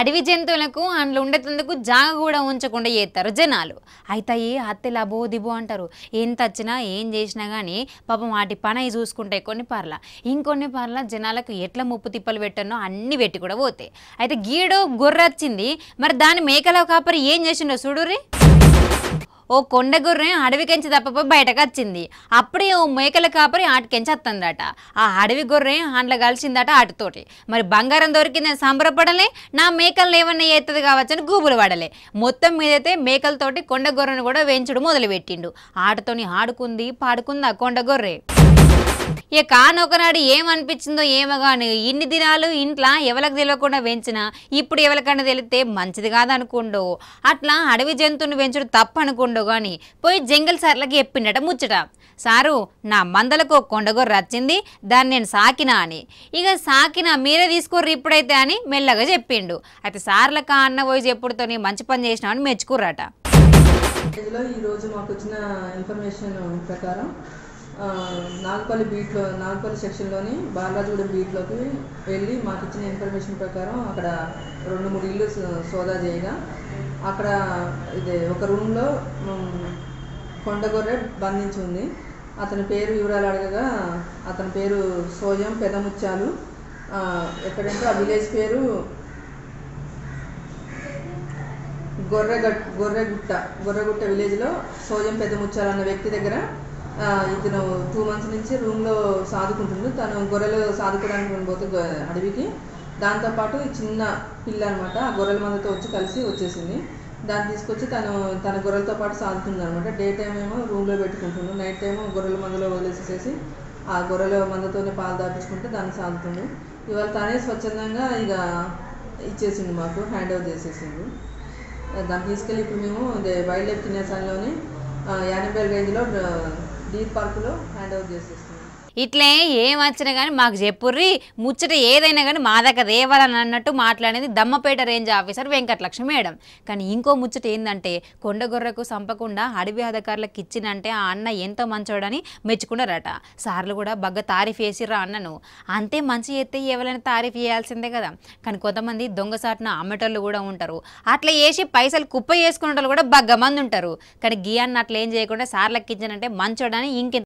అడవి జంతువులకు అందులో ఉండేందుకు జాగ కూడా ఉంచకుండా చేస్తారు జనాలు. అయితే ఈ అత్తె దిబో అంటారు. ఎంత వచ్చినా ఏం చేసినా కానీ పాపం వాటి పని చూసుకుంటాయి కొన్ని పర్ల. ఇంకొన్ని పర్ల జనాలకు ఎట్లా ముప్పు తిప్పలు పెట్టనో అన్ని పెట్టి కూడా పోతాయి. అయితే గీడో గొర్రె వచ్చింది మరి దాని మేకల కాపరి ఏం చేసిండో చూడుర్రి? ఓ కొండ అడవి పెంచే తప్పపోయి బయటకు వచ్చింది. అప్పుడే ఓ మేకల కాపరి ఆటకెంచి వస్తుందట ఆ అడవి గొర్రె అండ్ల కలిసిందట ఆటతోటి. మరి బంగారం దొరికిందని సంబరపడలే నా మేకలు ఏమన్నా కావచ్చు కావచ్చని గూబులు పడలే. మొత్తం మీదైతే మేకలతోటి కొండ గొర్రెను కూడా వేయించుడు మొదలుపెట్టిండు. ఆటతోని ఆడుకుంది పాడుకుంది ఆ కొండ గొర్రె. ఇక కానొకనాడు ఏమనిపించిందో ఏమో కానీ ఇన్ని దినాలు ఇంట్లో ఎవరికి తెలియకుండా పెంచినా ఇప్పుడు ఎవరికన్నా తెలిస్తే మంచిది కాదనుకుండో. అట్లా అడవి జంతువుని పెంచడం తప్పు అనుకుండో కానీ పోయి జంగల్ సార్లకి చెప్పిండట ముచ్చట. సారు నా మందలకు కొండగొర్ర వచ్చింది దాన్ని నేను సాకినా అని. ఇక సాకినా మీరే తీసుకోర్రు ఇప్పుడైతే అని మెల్లగా చెప్పిండు. అయితే సార్లక అన్న పోయి చెప్పుడుతోని మంచి పని చేసినామని మెచ్చుకుర్రట. ఈరోజు మాకు వచ్చిన ఇన్ఫర్మేషన్ ప్రకారం నాగపల్లి బీట్లో నాగపల్లి సెక్షన్లోని బాలరాజుగూడెం బీట్లోకి వెళ్ళి మాకు ఇచ్చిన ఇన్ఫర్మేషన్ ప్రకారం అక్కడ రెండు మూడు ఇల్లు సో- సోదా చేయగా అక్కడ ఇది ఒక రూమ్లో కొండగొర్రె బంధించి ఉంది. అతని పేరు వివరాలు అడగగా అతని పేరు సోయం పెదముత్యాలు ఎక్కడంటే ఆ విలేజ్ పేరు గొర్రెగట్ గొర్రెగుట్ట గొర్రెగుట్ట విలేజ్లో సోయం పెద్ద ముచ్చాలు అన్న వ్యక్తి దగ్గర ఇతను టూ మంత్స్ నుంచి రూమ్లో సాదుకుంటుండు. తను గొర్రెలు సాదుకోవడానికి పోతే అడవికి. దాంతోపాటు చిన్న పిల్ల అనమాట ఆ గొర్రెల మందతో వచ్చి కలిసి వచ్చేసింది. దాన్ని తీసుకొచ్చి తను తన గొర్రెలతో పాటు సాదుతుంది అనమాట డే టైం ఏమో రూమ్లో పెట్టుకుంటుండు. నైట్ టైం గొర్రెల మందలో వదిలేసేసి ఆ గొర్రెల మందతోనే పాలు దాపించుకుంటే దాన్ని సాదుతుండు ఇవాళ తనే స్వచ్ఛందంగా ఇక ఇచ్చేసింది మాకు హ్యాండ్ ఓవర్ చేసేసిండు. దాన్ని తీసుకెళ్ళి ఇప్పుడు మేము వైల్డ్ లైఫ్ కిన్యాసాన్లోని యానిబెల్ రేంజ్లో డీర్ పార్కులో హ్యాండ్ ఓవర్ చేసేస్తున్నాం ఇట్లే ఏం వచ్చినా కానీ మాకు చెప్పుర్రి ముచ్చట ఏదైనా కానీ మా దగ్గర రేవాలని అన్నట్టు మాట్లాడేది Dammapeta range officer Venkatalakshmi madam. కానీ ఇంకో ముచ్చట ఏంటంటే కొండగొర్రకు సంపకుండా అడవి అధికారులకు ఇచ్చినంటే ఆ అన్న ఎంతో మంచోడని మెచ్చుకున్నారట. సార్లు కూడా బగ్గ తారీఫ్ వేసిర్రా అన్నను. అంతే మంచి ఎత్తే ఎవరైనా తారీఫ్ చేయాల్సిందే కదా. కానీ కొంతమంది దొంగసాటున అమ్మేటోళ్ళు కూడా ఉంటారు. అట్లా వేసి పైసలు కుప్ప చేసుకునే వాళ్ళు కూడా బగ్గ మంది ఉంటారు. కానీ గీ అన్న అట్లా ఏం చేయకుండా సార్లకి ఇచ్చానంటే మంచోడని ఇంకెంత